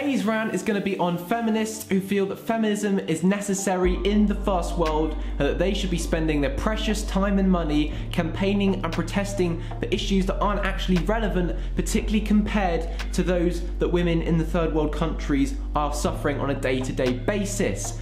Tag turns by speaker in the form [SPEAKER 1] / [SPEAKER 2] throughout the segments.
[SPEAKER 1] Today's rant is going to be on feminists who feel that feminism is necessary in the first world and that they should be spending their precious time and money campaigning and protesting for issues that aren't actually relevant, particularly compared to those that women in the third world countries are suffering on a day to day basis.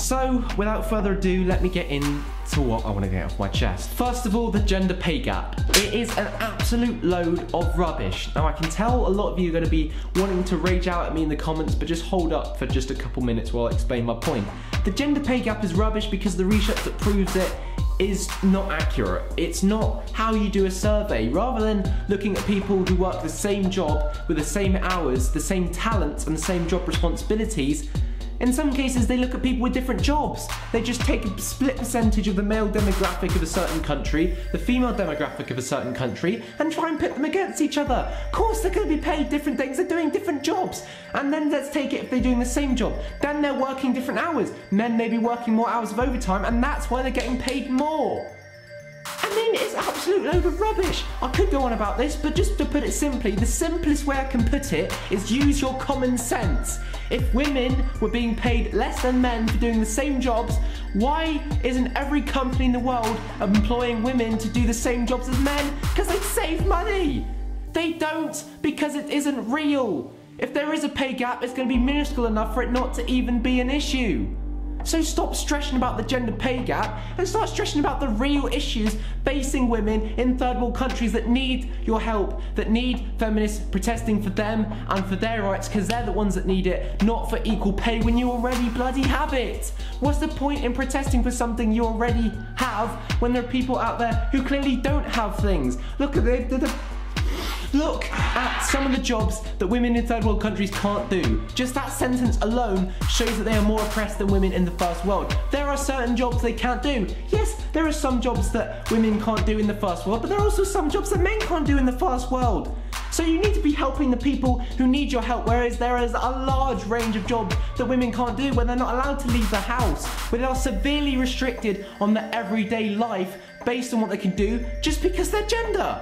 [SPEAKER 1] So, without further ado, let me get into what I want to get off my chest. First of all, the gender pay gap. It is an absolute load of rubbish. Now, I can tell a lot of you are going to be wanting to rage out at me in the comments, but just hold up for just a couple minutes while I explain my point. The gender pay gap is rubbish because the research that proves it is not accurate. It's not how you do a survey. Rather than looking at people who work the same job with the same hours, the same talents, and the same job responsibilities, in some cases, they look at people with different jobs. They just take a split percentage of the male demographic of a certain country, the female demographic of a certain country, and try and pit them against each other. Of course, they're going to be paid different things, they're doing different jobs. And then let's take it if they're doing the same job. Then they're working different hours. Men may be working more hours of overtime, and that's why they're getting paid more. I mean, it's absolute load of rubbish. I could go on about this, but just to put it simply, the simplest way I can put it is use your common sense. If women were being paid less than men for doing the same jobs, why isn't every company in the world employing women to do the same jobs as men? Because they'd save money. They don't because it isn't real. If there is a pay gap, it's going to be minuscule enough for it not to even be an issue. So stop stressing about the gender pay gap and start stressing about the real issues facing women in third world countries that need your help, that need feminists protesting for them and for their rights because they're the ones that need it, not for equal pay when you already bloody have it. What's the point in protesting for something you already have when there are people out there who clearly don't have things? Look at the, the, the Look at some of the jobs that women in third world countries can't do. Just that sentence alone shows that they are more oppressed than women in the first world. There are certain jobs they can't do. Yes, there are some jobs that women can't do in the first world, but there are also some jobs that men can't do in the first world. So you need to be helping the people who need your help, whereas there is a large range of jobs that women can't do where they're not allowed to leave the house, where they are severely restricted on their everyday life based on what they can do just because they're gender.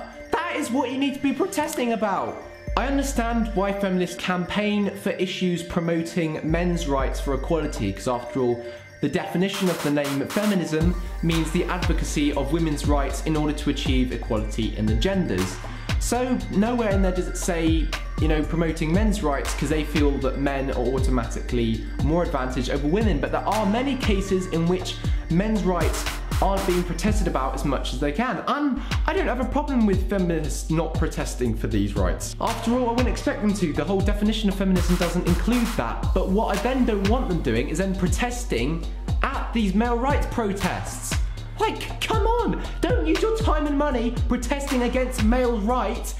[SPEAKER 1] Is what you need to be protesting about. I understand why feminists campaign for issues promoting men's rights for equality, because after all, the definition of the name feminism means the advocacy of women's rights in order to achieve equality in the genders. So nowhere in there does it say, you know, promoting men's rights because they feel that men are automatically more advantaged over women, but there are many cases in which men's rights aren't being protested about as much as they can. And I don't have a problem with feminists not protesting for these rights. After all, I wouldn't expect them to. The whole definition of feminism doesn't include that. But what I then don't want them doing is then protesting at these male rights protests. Like, come on! Don't use your time and money protesting against male rights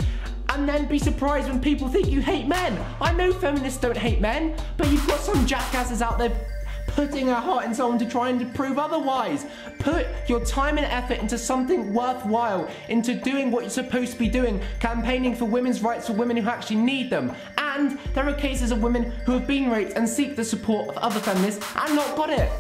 [SPEAKER 1] and then be surprised when people think you hate men. I know feminists don't hate men, but you've got some jackasses out there putting a heart and soul into trying to prove otherwise. Put your time and effort into something worthwhile, into doing what you're supposed to be doing, campaigning for women's rights for women who actually need them. And there are cases of women who have been raped and seek the support of other feminists and not got it.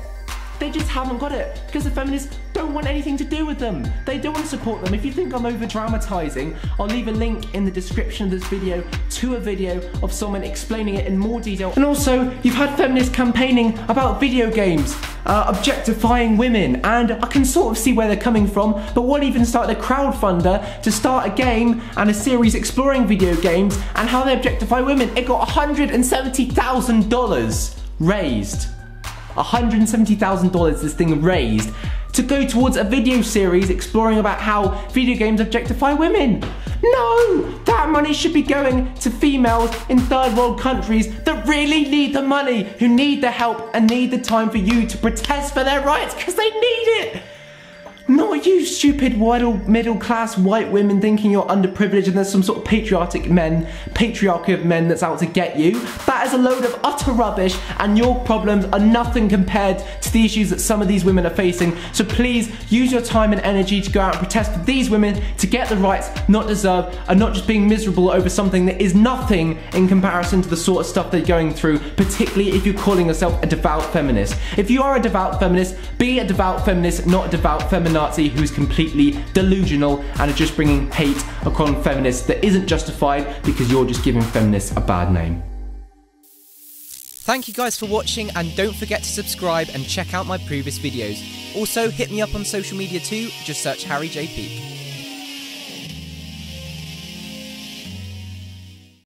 [SPEAKER 1] They just haven't got it because the feminists don't want anything to do with them. They don't want to support them. If you think I'm over dramatizing, I'll leave a link in the description of this video to a video of someone explaining it in more detail. And also, you've had feminists campaigning about video games, uh, objectifying women, and I can sort of see where they're coming from, but one even started a crowdfunder to start a game and a series exploring video games and how they objectify women. It got $170,000 raised. $170,000 this thing raised to go towards a video series exploring about how video games objectify women. No, that money should be going to females in third world countries that really need the money, who need the help and need the time for you to protest for their rights because they need it. Not you stupid middle class white women thinking you're underprivileged and there's some sort of patriotic men, patriarchy of men that's out to get you. That is a load of utter rubbish and your problems are nothing compared to the issues that some of these women are facing. So please use your time and energy to go out and protest for these women to get the rights not deserved and not just being miserable over something that is nothing in comparison to the sort of stuff they're going through, particularly if you're calling yourself a devout feminist. If you are a devout feminist, be a devout feminist, not a devout feminist Nazi who's completely delusional and are just bringing hate upon feminists that isn't justified because you're just giving feminists a bad name. Thank you guys for watching and don't forget to subscribe and check out my previous videos. Also, hit me up on social media too, just search Harry J. Peak.